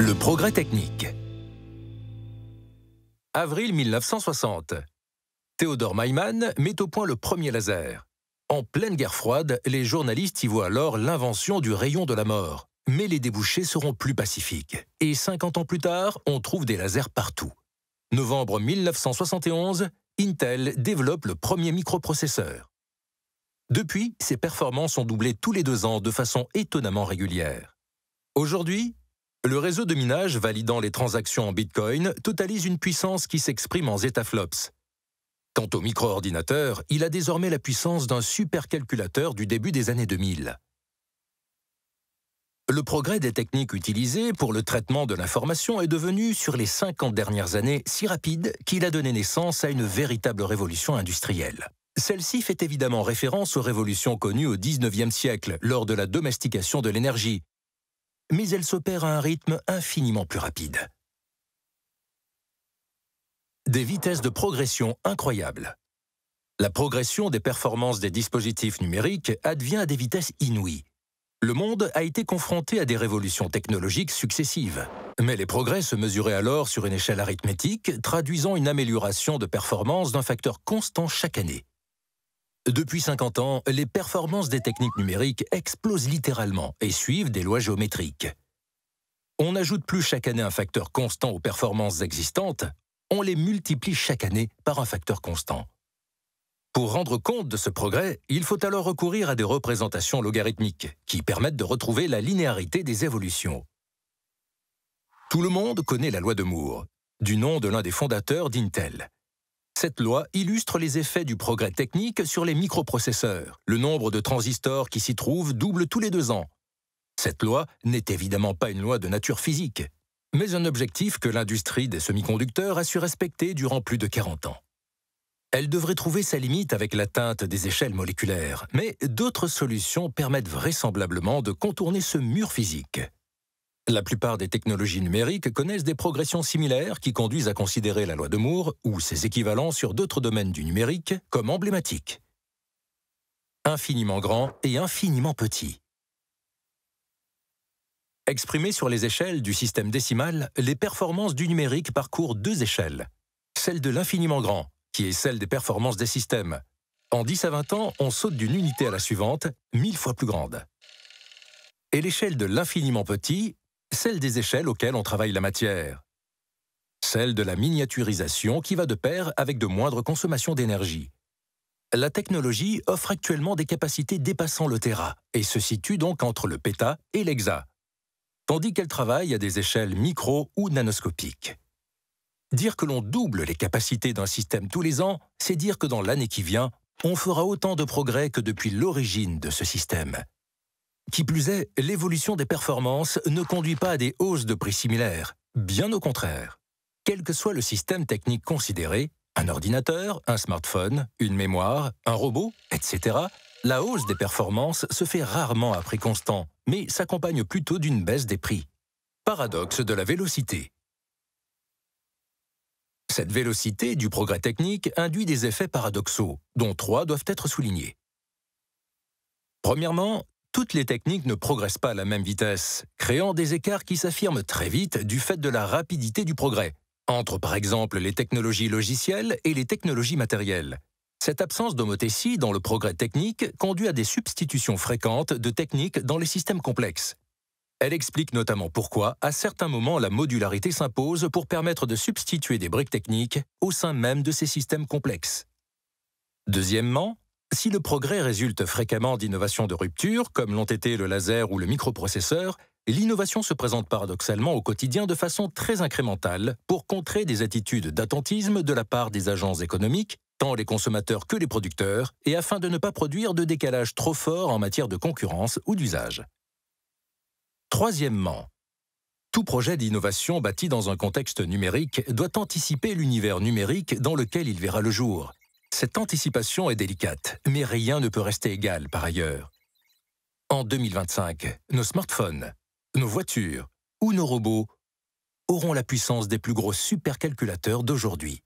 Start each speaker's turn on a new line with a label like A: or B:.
A: Le progrès technique. Avril 1960. Théodore Maiman met au point le premier laser. En pleine guerre froide, les journalistes y voient alors l'invention du rayon de la mort. Mais les débouchés seront plus pacifiques. Et 50 ans plus tard, on trouve des lasers partout. Novembre 1971, Intel développe le premier microprocesseur. Depuis, ses performances ont doublé tous les deux ans de façon étonnamment régulière. Aujourd'hui, le réseau de minage validant les transactions en Bitcoin totalise une puissance qui s'exprime en zetaflops. Quant au micro-ordinateur, il a désormais la puissance d'un supercalculateur du début des années 2000. Le progrès des techniques utilisées pour le traitement de l'information est devenu, sur les 50 dernières années, si rapide qu'il a donné naissance à une véritable révolution industrielle. Celle-ci fait évidemment référence aux révolutions connues au XIXe siècle lors de la domestication de l'énergie, mais elle s'opère à un rythme infiniment plus rapide. Des vitesses de progression incroyables. La progression des performances des dispositifs numériques advient à des vitesses inouïes. Le monde a été confronté à des révolutions technologiques successives. Mais les progrès se mesuraient alors sur une échelle arithmétique, traduisant une amélioration de performance d'un facteur constant chaque année. Depuis 50 ans, les performances des techniques numériques explosent littéralement et suivent des lois géométriques. On n'ajoute plus chaque année un facteur constant aux performances existantes, on les multiplie chaque année par un facteur constant. Pour rendre compte de ce progrès, il faut alors recourir à des représentations logarithmiques qui permettent de retrouver la linéarité des évolutions. Tout le monde connaît la loi de Moore, du nom de l'un des fondateurs d'Intel. Cette loi illustre les effets du progrès technique sur les microprocesseurs. Le nombre de transistors qui s'y trouvent double tous les deux ans. Cette loi n'est évidemment pas une loi de nature physique, mais un objectif que l'industrie des semi-conducteurs a su respecter durant plus de 40 ans. Elle devrait trouver sa limite avec l'atteinte des échelles moléculaires, mais d'autres solutions permettent vraisemblablement de contourner ce mur physique. La plupart des technologies numériques connaissent des progressions similaires qui conduisent à considérer la loi de Moore ou ses équivalents sur d'autres domaines du numérique comme emblématiques. Infiniment grand et infiniment petit. Exprimées sur les échelles du système décimal, les performances du numérique parcourent deux échelles. Celle de l'infiniment grand, qui est celle des performances des systèmes. En 10 à 20 ans, on saute d'une unité à la suivante, mille fois plus grande. Et l'échelle de l'infiniment petit, celle des échelles auxquelles on travaille la matière. Celle de la miniaturisation qui va de pair avec de moindres consommations d'énergie. La technologie offre actuellement des capacités dépassant le Tera et se situe donc entre le péta et l'hexa, tandis qu'elle travaille à des échelles micro ou nanoscopiques. Dire que l'on double les capacités d'un système tous les ans, c'est dire que dans l'année qui vient, on fera autant de progrès que depuis l'origine de ce système. Qui plus est, l'évolution des performances ne conduit pas à des hausses de prix similaires, bien au contraire. Quel que soit le système technique considéré, un ordinateur, un smartphone, une mémoire, un robot, etc., la hausse des performances se fait rarement à prix constant, mais s'accompagne plutôt d'une baisse des prix. Paradoxe de la vélocité. Cette vélocité du progrès technique induit des effets paradoxaux, dont trois doivent être soulignés. Premièrement, toutes les techniques ne progressent pas à la même vitesse, créant des écarts qui s'affirment très vite du fait de la rapidité du progrès, entre par exemple les technologies logicielles et les technologies matérielles. Cette absence d'homothétie dans le progrès technique conduit à des substitutions fréquentes de techniques dans les systèmes complexes. Elle explique notamment pourquoi, à certains moments, la modularité s'impose pour permettre de substituer des briques techniques au sein même de ces systèmes complexes. Deuxièmement, si le progrès résulte fréquemment d'innovations de rupture, comme l'ont été le laser ou le microprocesseur, l'innovation se présente paradoxalement au quotidien de façon très incrémentale pour contrer des attitudes d'attentisme de la part des agents économiques, tant les consommateurs que les producteurs, et afin de ne pas produire de décalage trop fort en matière de concurrence ou d'usage. Troisièmement, tout projet d'innovation bâti dans un contexte numérique doit anticiper l'univers numérique dans lequel il verra le jour cette anticipation est délicate, mais rien ne peut rester égal par ailleurs. En 2025, nos smartphones, nos voitures ou nos robots auront la puissance des plus gros supercalculateurs d'aujourd'hui.